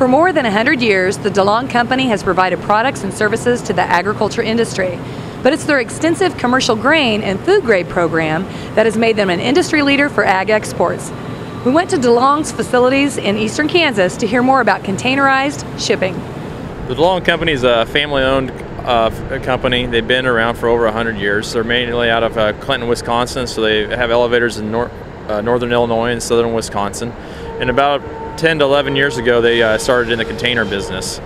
For more than 100 years, the DeLong Company has provided products and services to the agriculture industry. But it's their extensive commercial grain and food grade program that has made them an industry leader for ag exports. We went to DeLong's facilities in eastern Kansas to hear more about containerized shipping. The DeLong Company is a family owned uh, company. They've been around for over 100 years. They're mainly out of uh, Clinton, Wisconsin, so they have elevators in nor uh, northern Illinois and southern Wisconsin. And about 10 to 11 years ago, they uh, started in the container business,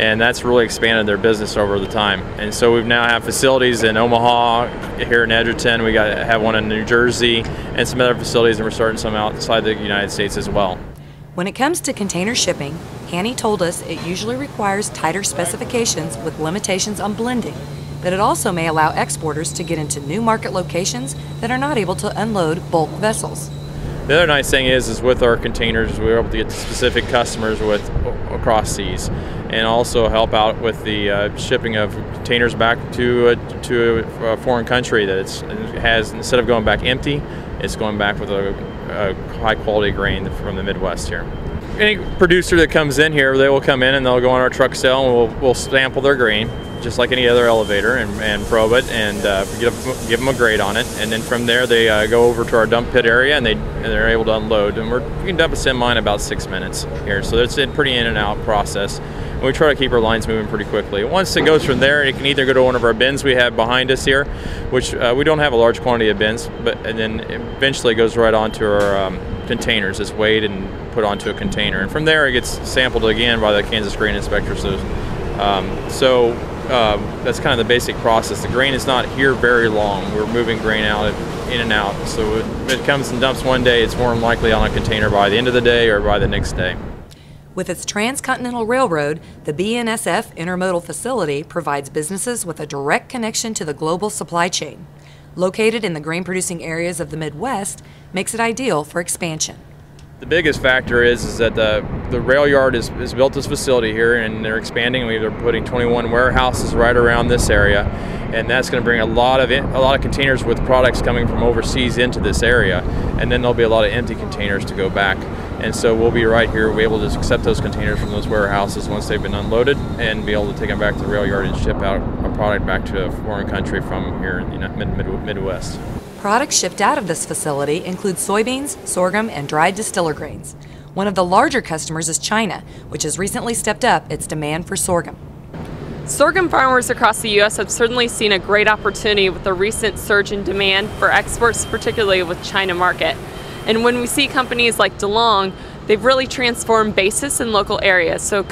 and that's really expanded their business over the time. And so we've now have facilities in Omaha, here in Edgerton. We got have one in New Jersey, and some other facilities, and we're starting some outside the United States as well. When it comes to container shipping, Hanny told us it usually requires tighter specifications with limitations on blending, but it also may allow exporters to get into new market locations that are not able to unload bulk vessels. The other nice thing is, is with our containers, we're able to get to specific customers with across seas, and also help out with the uh, shipping of containers back to a, to a foreign country that has instead of going back empty, it's going back with a, a high quality grain from the Midwest here any producer that comes in here, they will come in and they'll go on our truck scale and we'll, we'll sample their grain just like any other elevator and, and probe it and uh, give, give them a grade on it. And then from there, they uh, go over to our dump pit area and, they, and they're able to unload. And we're, we can dump a semi in about six minutes here. So it's a pretty in and out process. And we try to keep our lines moving pretty quickly. Once it goes from there, it can either go to one of our bins we have behind us here, which uh, we don't have a large quantity of bins, but and then eventually it goes right onto our um, containers. It's weighed and put onto a container. And from there, it gets sampled again by the Kansas Grain Inspector. So, um, so um, that's kind of the basic process. The grain is not here very long. We're moving grain out in and out. So if it comes and dumps one day, it's more than likely on a container by the end of the day or by the next day. With its transcontinental railroad, the BNSF Intermodal Facility provides businesses with a direct connection to the global supply chain. Located in the grain producing areas of the Midwest, makes it ideal for expansion. The biggest factor is, is that the, the rail yard is, is built this facility here and they're expanding. They're putting 21 warehouses right around this area and that's going to bring a lot of a lot of containers with products coming from overseas into this area and then there'll be a lot of empty containers to go back and so we'll be right here we'll be able to accept those containers from those warehouses once they've been unloaded and be able to take them back to the rail yard and ship out a product back to a foreign country from here in the mid, mid, Midwest. Products shipped out of this facility include soybeans, sorghum, and dried distiller grains. One of the larger customers is China, which has recently stepped up its demand for sorghum. Sorghum farmers across the U.S. have certainly seen a great opportunity with the recent surge in demand for exports, particularly with China market. And when we see companies like DeLong, they've really transformed basis in local areas. So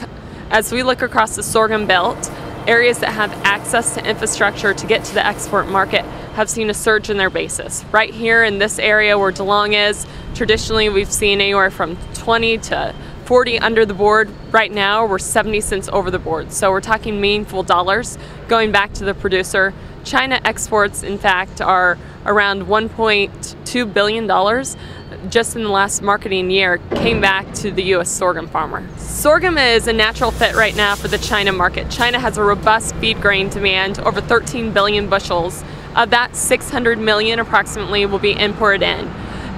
as we look across the sorghum belt, areas that have access to infrastructure to get to the export market have seen a surge in their basis. Right here in this area where DeLong is, traditionally we've seen anywhere from 20 to 40 under the board. Right now we're 70 cents over the board. So we're talking meaningful dollars going back to the producer. China exports, in fact, are around $1.2 billion just in the last marketing year came back to the U.S. sorghum farmer. Sorghum is a natural fit right now for the China market. China has a robust feed grain demand, over 13 billion bushels. Of that, 600 million approximately will be imported in.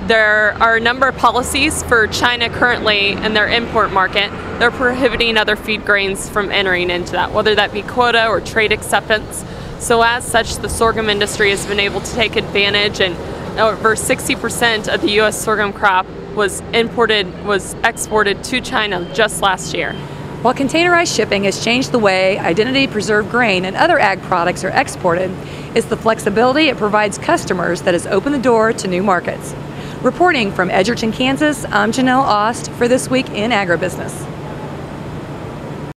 There are a number of policies for China currently in their import market. They're prohibiting other feed grains from entering into that, whether that be quota or trade acceptance. So as such, the sorghum industry has been able to take advantage and uh, over 60% of the U.S. sorghum crop was imported, was exported to China just last year. While containerized shipping has changed the way identity preserved grain and other ag products are exported, it's the flexibility it provides customers that has opened the door to new markets. Reporting from Edgerton, Kansas, I'm Janelle Ost for This Week in Agribusiness.